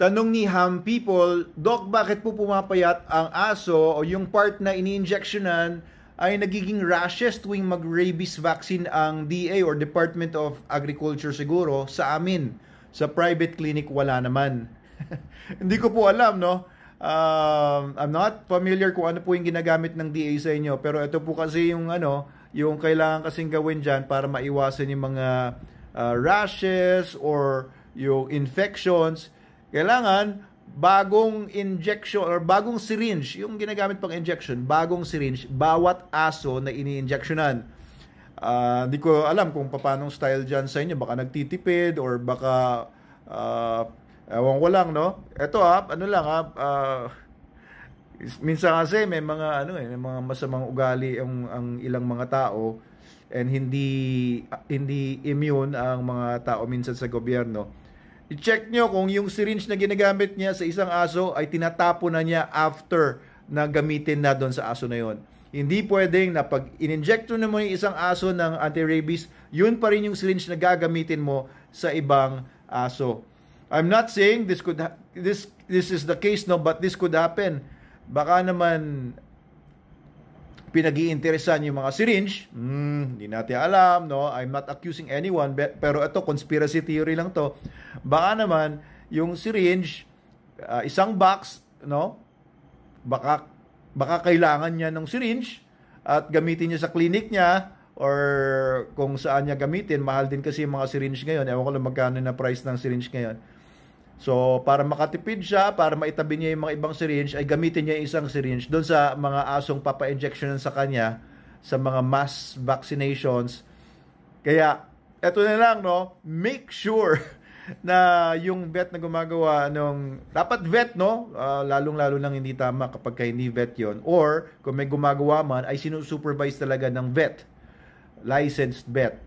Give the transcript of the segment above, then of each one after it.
Tanong ni Ham People, Doc, bakit po pumapayat ang aso o yung part na ini-injectionan ay nagiging rashes tuwing mag-rabies vaccine ang DA or Department of Agriculture siguro sa amin. Sa private clinic wala naman. Hindi ko po alam, no? Um, I'm not familiar kung ano po yung ginagamit ng DA sa inyo, pero ito po kasi yung ano, yung kailangan kasing gawin dyan para maiwasan yung mga uh, rashes or yung infections kailangan bagong injection or bagong syringe, yung ginagamit pang injection, bagong syringe, bawat aso na ini-injectionan. Uh, hindi ko alam kung paano style dyan sa inyo. Baka nagtitipid or baka uh, ewan ko lang, no? Ito ha, ano lang ha, uh, minsan kasi may mga ano eh, may mga masamang ugali ang, ang ilang mga tao and hindi hindi immune ang mga tao minsan sa gobyerno i-check nyo kung yung syringe na ginagamit niya sa isang aso ay tinatapo na niya after na gamitin na doon sa aso na yon. Hindi pwedeng na pag in-inject mo yung isang aso ng anti-rabies, yun pa rin yung syringe na gagamitin mo sa ibang aso. I'm not saying this could this this is the case no, but this could happen. Baka naman pinag-iinteresan yung mga syringe, hmm, hindi natin alam, no? I'm not accusing anyone, pero ito, conspiracy theory lang to. Baka naman, yung syringe, uh, isang box, no? Baka, baka kailangan niya ng syringe at gamitin niya sa clinic niya or kung saan niya gamitin. Mahal din kasi yung mga syringe ngayon. Ewan ko lang magkano na price ng syringe ngayon. So, para makatipid siya, para maitabi niya yung mga ibang syringe, ay gamitin niya isang syringe doon sa mga asong papa-injection sa kanya sa mga mass vaccinations. Kaya, eto na lang, no? Make sure na yung vet na gumagawa nung dapat vet no uh, lalong-lalo lang hindi tama kapag ka hindi vet yon or kung may gumagawa man ay sinusupervise talaga ng vet licensed vet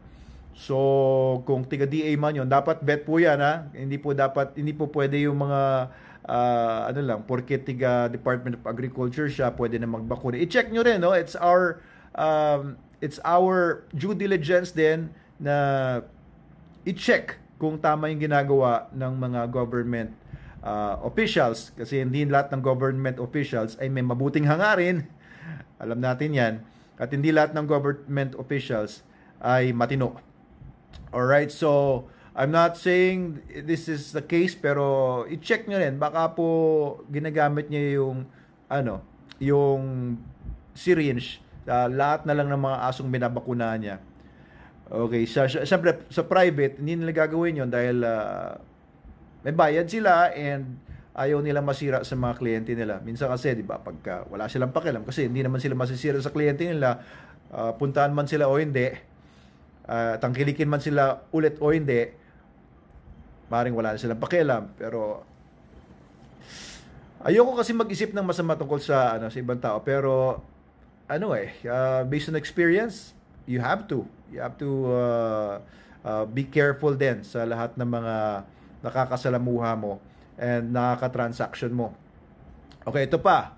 So, kung tiga DA man 'yon, dapat bet po 'yan ha. Hindi po dapat hindi po pwede yung mga uh, ano lang, porke tiga Department of Agriculture siya, pwede na magbakuna. I-check nyo rin, no? It's our um, it's our due diligence din na i-check kung tama yung ginagawa ng mga government uh, officials kasi hindi lahat ng government officials ay may mabuting hangarin. Alam natin 'yan. At hindi lahat ng government officials ay matino. Alright, so I'm not saying this is the case pero i-check nyo rin baka po ginagamit niya yung ano, yung syringe uh, lahat na lang ng mga asong binabakunahan niya. Okay, sa siyempre sa private hindi nila gagawin 'yon dahil uh, may bayad sila and ayaw nila masira sa mga kliyente nila. Minsan kasi, 'di ba, pagka wala silang pakialam kasi hindi naman sila masisira sa kliyente nila, uh, puntahan man sila o hindi, uh, tangkilikin man sila ulit o hindi, maring wala na silang pakialam. Pero, ayoko kasi mag-isip ng masama tungkol sa, ano, sa ibang tao. Pero, ano eh, uh, based on experience, you have to. You have to uh, uh, be careful din sa lahat ng mga nakakasalamuha mo and nakaka-transaction mo. Okay, ito pa.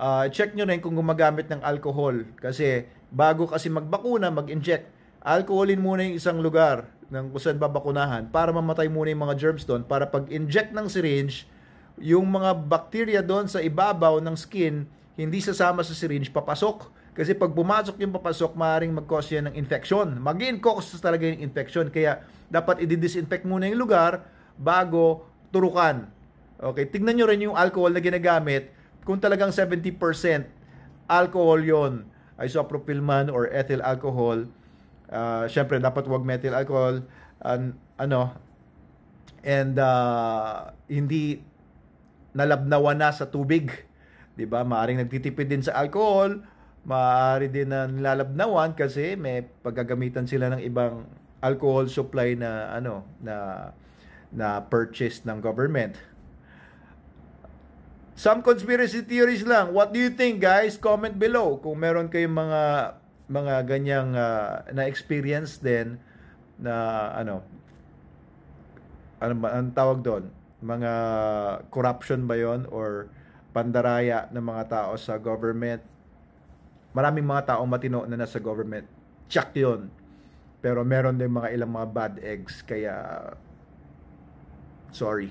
Uh, check nyo rin kung gumagamit ng alcohol kasi bago kasi magbakuna, mag-inject, alcoholin muna yung isang lugar ng kung saan babakunahan para mamatay muna yung mga germs doon para pag-inject ng syringe, yung mga bacteria doon sa ibabaw ng skin, hindi sasama sa syringe, papasok. Kasi pag pumasok yung papasok, maaaring mag-cause yan ng infection. Mag-in cause talaga yung infection. Kaya dapat i-disinfect muna yung lugar bago turukan. Okay, tignan nyo rin yung alcohol na ginagamit. Kung talagang 70% alcohol yon isopropyl man or ethyl alcohol, Uh, Siyempre, dapat wag methyl alcohol. Uh, ano, and uh, hindi nalabnawan na sa tubig. 'Di ba? Maaring nagtitipid din sa alcohol, maaari din na nilalabnawan kasi may paggagamitan sila ng ibang alcohol supply na ano na na purchase ng government. Some conspiracy theories lang. What do you think, guys? Comment below kung meron kayong mga mga ganyang uh, na-experience din na ano ano ba ang tawag doon? Mga corruption ba 'yon or pandaraya ng mga tao sa government? Maraming mga tao matino na nasa government. Check 'yon. Pero meron din mga ilang mga bad eggs kaya sorry.